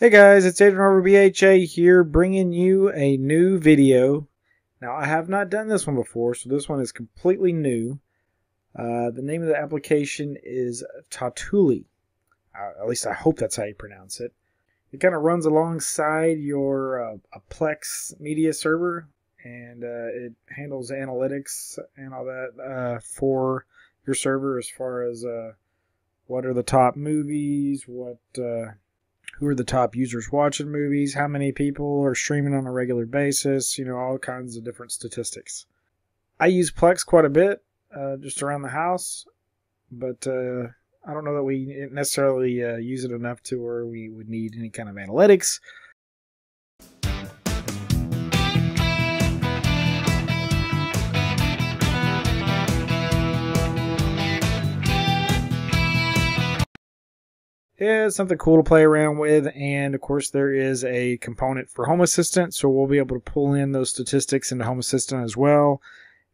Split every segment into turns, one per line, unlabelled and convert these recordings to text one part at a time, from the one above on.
Hey guys, it's Adrian over BHA here bringing you a new video. Now I have not done this one before, so this one is completely new. Uh, the name of the application is Tautulli. Uh, at least I hope that's how you pronounce it. It kind of runs alongside your uh, Plex media server and uh, it handles analytics and all that uh, for your server as far as uh, what are the top movies, what who are the top users watching movies, how many people are streaming on a regular basis, you know, all kinds of different statistics. I use Plex quite a bit uh, just around the house, but uh, I don't know that we necessarily uh, use it enough to where we would need any kind of analytics is something cool to play around with. And of course, there is a component for Home Assistant, so we'll be able to pull in those statistics into Home Assistant as well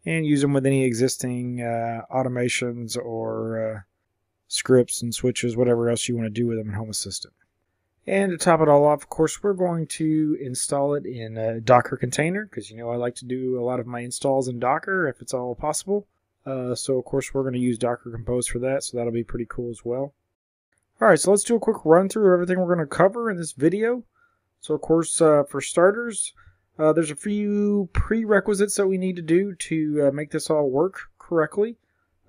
and use them with any existing uh, automations or uh, scripts and switches, whatever else you want to do with them in Home Assistant. And to top it all off, of course, we're going to install it in a Docker container because you know I like to do a lot of my installs in Docker if it's all possible. Uh, so of course we're going to use Docker Compose for that, so that'll be pretty cool as well. Alright, so let's do a quick run through of everything we're going to cover in this video. So of course, uh, for starters, uh, there's a few prerequisites that we need to do to uh, make this all work correctly.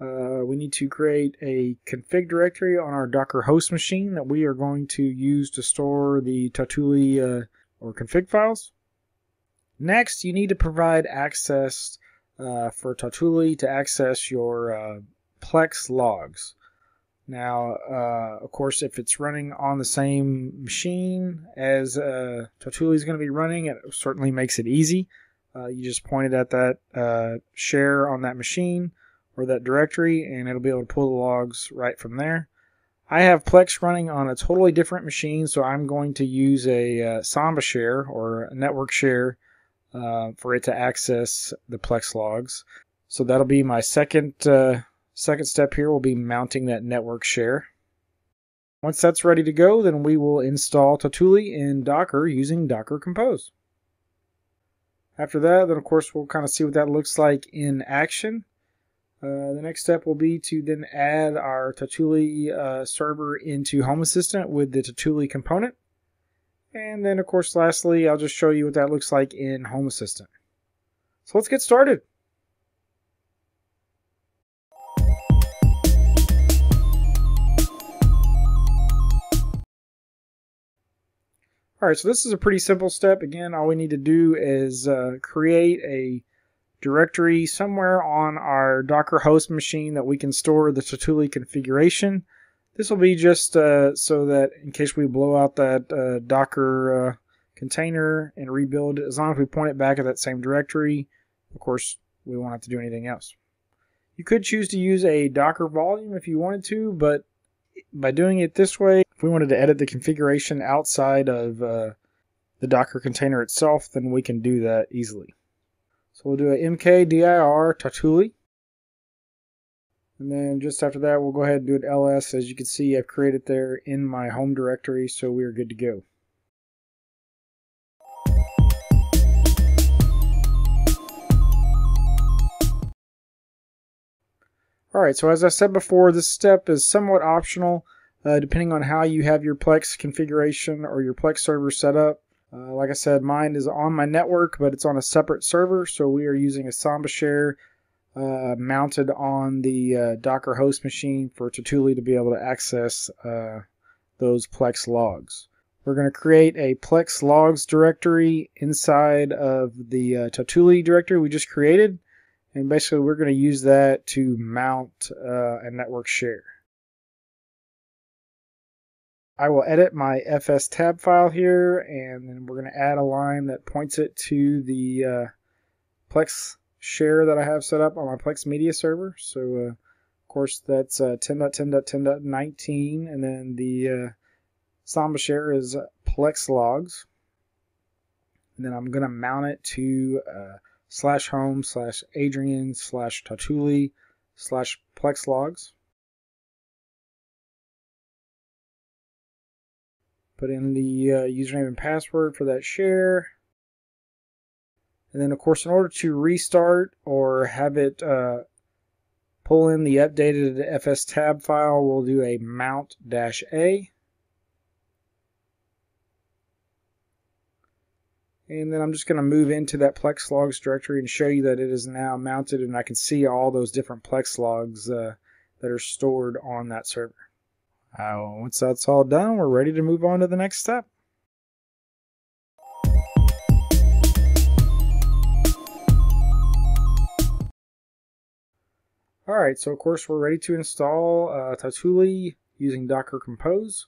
Uh, we need to create a config directory on our Docker host machine that we are going to use to store the Tautulli uh, or config files. Next, you need to provide access uh, for Tautulli to access your Plex logs. Now, uh, of course, if it's running on the same machine as uh, Tautulli is going to be running, it certainly makes it easy. Uh, you just point it at that uh, share on that machine or that directory, and it'll be able to pull the logs right from there. I have Plex running on a totally different machine, so I'm going to use a uh, Samba share or a network share uh, for it to access the Plex logs. So that'll be my second uh, Second step here will be mounting that network share. Once that's ready to go, then we will install Tautulli in Docker using Docker Compose. After that, then of course we'll kind of see what that looks like in action. Uh, the next step will be to then add our Tautulli uh, server into Home Assistant with the Tautulli component. And then of course lastly, I'll just show you what that looks like in Home Assistant. So let's get started. All right, so this is a pretty simple step. Again, all we need to do is uh, create a directory somewhere on our Docker host machine that we can store the Tautulli configuration. This will be just uh, so that in case we blow out that uh, Docker uh, container and rebuild, as long as we point it back at that same directory, of course, we won't have to do anything else. You could choose to use a Docker volume if you wanted to, but by doing it this way, if we wanted to edit the configuration outside of uh, the Docker container itself, then we can do that easily. So we'll do a mkdir tautulli. And then just after that, we'll go ahead and do an ls. As you can see, I've created there in my home directory, so we are good to go. Alright, so as I said before, this step is somewhat optional uh, depending on how you have your Plex configuration or your Plex server set up. Uh, like I said, mine is on my network, but it's on a separate server, so we are using a Samba share uh, mounted on the uh, Docker host machine for Tautulli to be able to access uh, those Plex logs. We're going to create a Plex logs directory inside of the uh, directory we just created and basically we're going to use that to mount uh, a network share. I will edit my fs tab file here and then we're going to add a line that points it to the uh, Plex share that I have set up on my Plex media server. So uh, of course that's uh, 10.10.10.19 and then the uh, Samba share is Plex logs. And then I'm going to mount it to uh, slash home slash Adrian slash Tautulli slash Plex logs. Put in the uh, username and password for that share. And then, of course, in order to restart or have it uh, pull in the updated fstab file, we'll do a mount-a. And then I'm just going to move into that Plex logs directory and show you that it is now mounted and I can see all those different Plex logs uh, that are stored on that server. Uh, once that's all done, we're ready to move on to the next step. Alright, so of course we're ready to install uh, Tautulli using Docker Compose.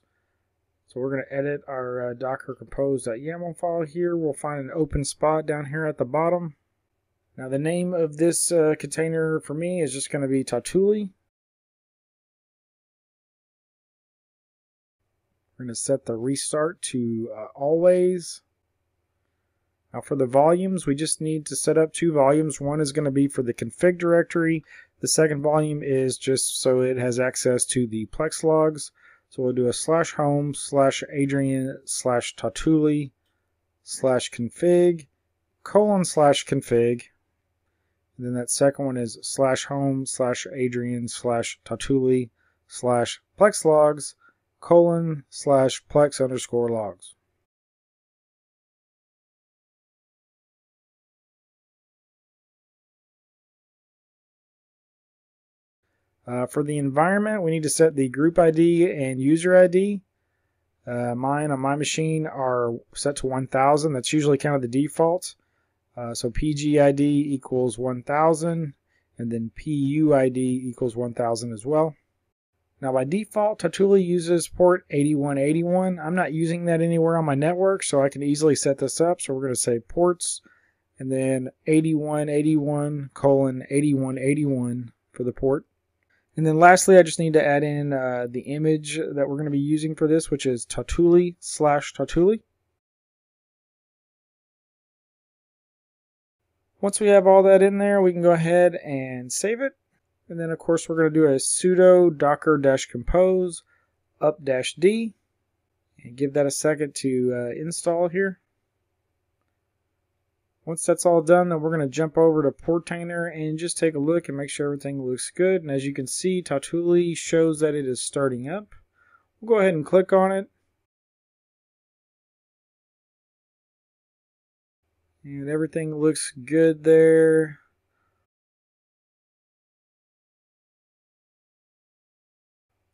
So we're going to edit our uh, docker compose.yaml file here. We'll find an open spot down here at the bottom. Now the name of this uh, container for me is just going to be Tautulli. We're going to set the restart to uh, always. Now for the volumes, we just need to set up two volumes. One is going to be for the config directory. The second volume is just so it has access to the Plex logs. So we'll do a slash home slash Adrian slash Tautulli slash config colon slash config. And then that second one is slash home slash Adrian slash Tautulli slash plex logs colon slash plex underscore logs. Uh, for the environment, we need to set the group ID and user ID. Uh, mine on my machine are set to 1000. That's usually kind of the default. Uh, so PGID equals 1000 and then PUID equals 1000 as well. Now by default, Tautulli uses port 8181. I'm not using that anywhere on my network, so I can easily set this up. So we're going to say ports and then 8181 colon 8181 for the port. And then lastly, I just need to add in uh, the image that we're going to be using for this, which is Tautulli slash Tautulli. Once we have all that in there, we can go ahead and save it. And then, of course, we're going to do a sudo docker-compose up-d and give that a second to uh, install here. Once that's all done, then we're going to jump over to Portainer and just take a look and make sure everything looks good. And as you can see, Tautulli shows that it is starting up. We'll go ahead and click on it. And everything looks good there.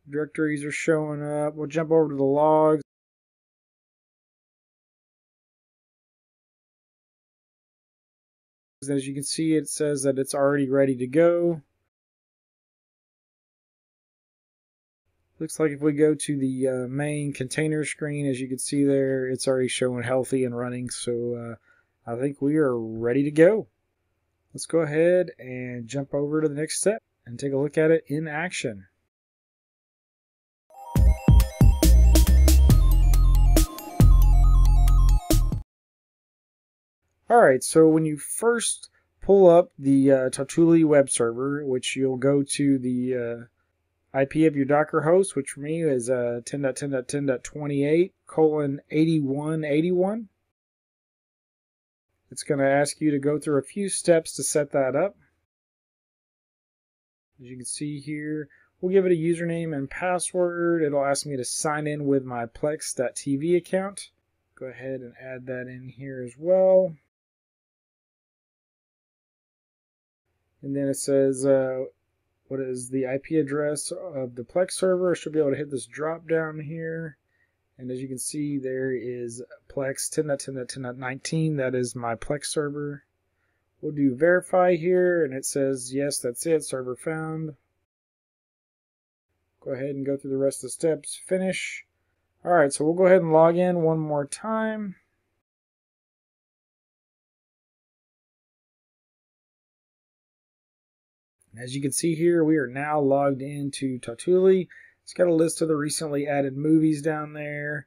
Directories are showing up. We'll jump over to the logs. As you can see, it says that it's already ready to go. Looks like if we go to the uh, main container screen, as you can see there, it's already showing healthy and running. So uh, I think we are ready to go. Let's go ahead and jump over to the next step and take a look at it in action. All right, so when you first pull up the uh, Tautulli web server, which you'll go to the uh, IP of your Docker host, which for me is uh, 10.10.10.28 colon 8181. It's going to ask you to go through a few steps to set that up. As you can see here, we'll give it a username and password. It'll ask me to sign in with my Plex.tv account. Go ahead and add that in here as well. And then it says uh, what is the IP address of the Plex server. I should be able to hit this drop down here. And as you can see, there is Plex 10.10.10.19. That is my Plex server. We'll do verify here, and it says, yes, that's it, server found. Go ahead and go through the rest of the steps, finish. All right, so we'll go ahead and log in one more time. As you can see here, we are now logged into Tautulli. It's got a list of the recently added movies down there.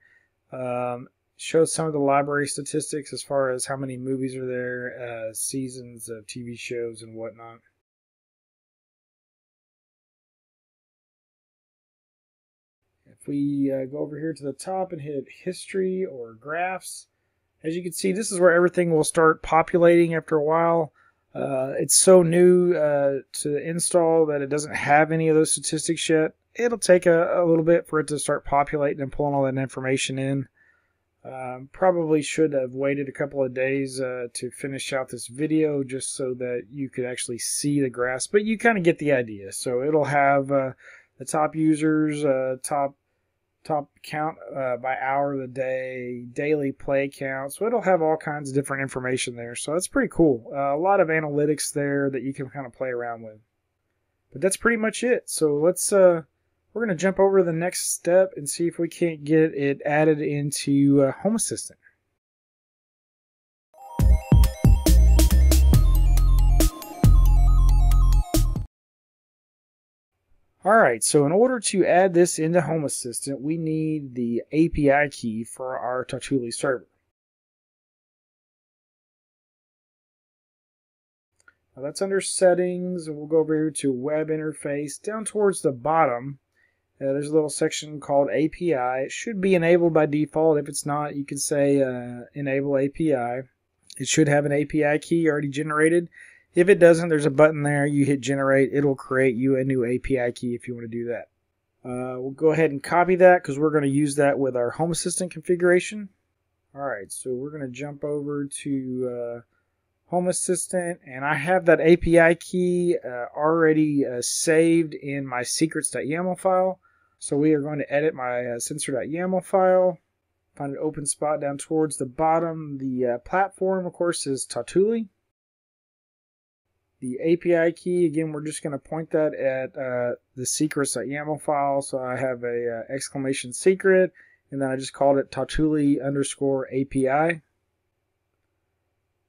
Um, shows some of the library statistics as far as how many movies are there, uh, seasons of TV shows and whatnot. If we uh, go over here to the top and hit history or graphs, as you can see, this is where everything will start populating after a while. Uh, it's so new uh, to install that it doesn't have any of those statistics yet. It'll take a, a little bit for it to start populating and pulling all that information in. Um, probably should have waited a couple of days uh, to finish out this video just so that you could actually see the graphs, but you kind of get the idea. So it'll have uh, the top users, uh, top top count uh, by hour of the day, daily play count. So it'll have all kinds of different information there. So that's pretty cool. Uh, a lot of analytics there that you can kind of play around with. But that's pretty much it. So let's uh, we're going to jump over to the next step and see if we can't get it added into uh, Home Assistant. Alright, so in order to add this into Home Assistant, we need the API key for our Tautulli server. Now that's under settings, and we'll go over here to web interface. Down towards the bottom, uh, there's a little section called API. It should be enabled by default. If it's not, you can say uh, enable API. It should have an API key already generated. If it doesn't, there's a button there. You hit generate. It'll create you a new API key if you want to do that. Uh, we'll go ahead and copy that because we're going to use that with our Home Assistant configuration. All right, so we're going to jump over to uh, Home Assistant, and I have that API key uh, already uh, saved in my secrets.yaml file. So we are going to edit my uh, sensor.yaml file, find an open spot down towards the bottom. The uh, platform, of course, is Tautulli. The API key, again, we're just going to point that at uh, the secrets.yaml file. So I have a uh, exclamation secret, and then I just called it Tautulli underscore API.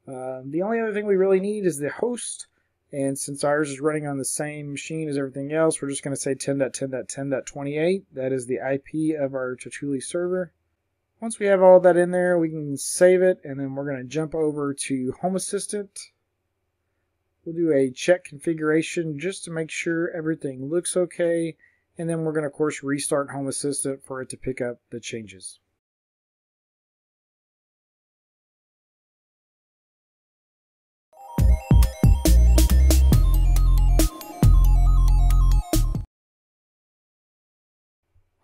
Uh, the only other thing we really need is the host. And since ours is running on the same machine as everything else, we're just going to say 10.10.10.28. That is the IP of our Tautulli server. Once we have all that in there, we can save it, and then we're going to jump over to Home Assistant. We'll do a check configuration just to make sure everything looks okay, and then we're going to, of course, restart Home Assistant for it to pick up the changes.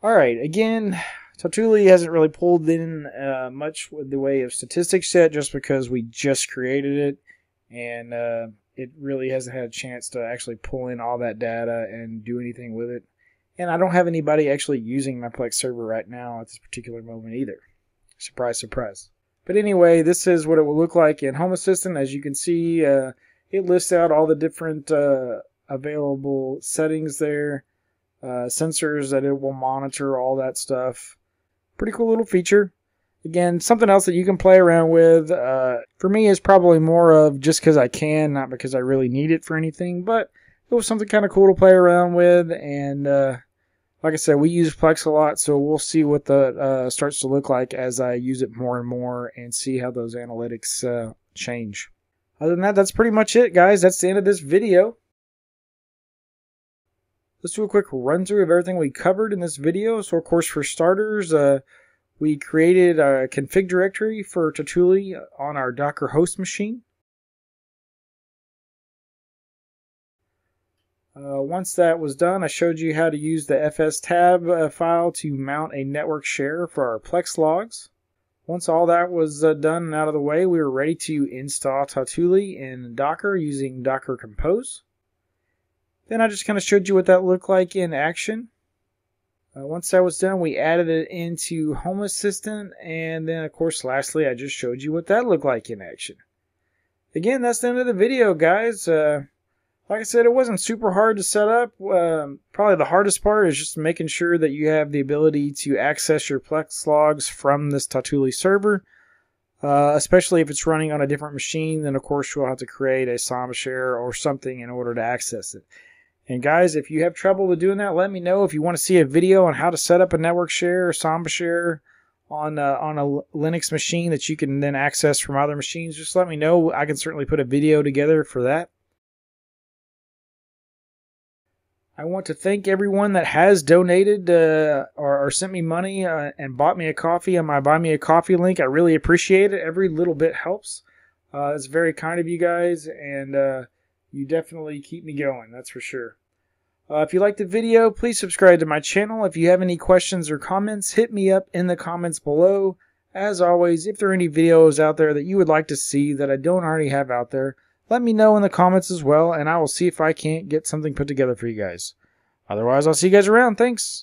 All right, again, Tautulli hasn't really pulled in uh, much with the way of statistics yet, just because we just created it, and uh, it really hasn't had a chance to actually pull in all that data and do anything with it. And I don't have anybody actually using my Plex server right now at this particular moment either. Surprise, surprise. But anyway, this is what it will look like in Home Assistant. As you can see, uh, it lists out all the different uh, available settings there uh, sensors that it will monitor, all that stuff. Pretty cool little feature. Again, something else that you can play around with. Uh, for me, is probably more of just because I can, not because I really need it for anything. But it was something kind of cool to play around with. And uh, like I said, we use Plex a lot, so we'll see what the uh, starts to look like as I use it more and more, and see how those analytics uh, change. Other than that, that's pretty much it, guys. That's the end of this video. Let's do a quick run through of everything we covered in this video. So, of course, for starters, uh, we created a config directory for Tautulli on our Docker host machine. Uh, once that was done, I showed you how to use the fstab uh, file to mount a network share for our Plex logs. Once all that was uh, done and out of the way, we were ready to install Tautulli in Docker using Docker Compose. Then I just kind of showed you what that looked like in action. Uh, once that was done, we added it into Home Assistant, and then, of course, lastly, I just showed you what that looked like in action. Again, that's the end of the video, guys. Uh, like I said, it wasn't super hard to set up. Um, probably the hardest part is just making sure that you have the ability to access your Plex logs from this Tautulli server. Uh, especially if it's running on a different machine, then of course you'll have to create a Samba share or something in order to access it. And guys, if you have trouble with doing that, let me know. If you want to see a video on how to set up a network share or Samba share on uh, on a Linux machine that you can then access from other machines, just let me know. I can certainly put a video together for that. I want to thank everyone that has donated uh, or, or, sent me money uh, and bought me a coffee on my Buy Me a Coffee link. I really appreciate it. Every little bit helps. Uh, it's very kind of you guys, and uh, you definitely keep me going. That's for sure. Uh, if you liked the video, please subscribe to my channel. If you have any questions or comments, hit me up in the comments below. As always, if there are any videos out there that you would like to see that I don't already have out there, let me know in the comments as well, and I will see if I can't get something put together for you guys. Otherwise, I'll see you guys around. Thanks.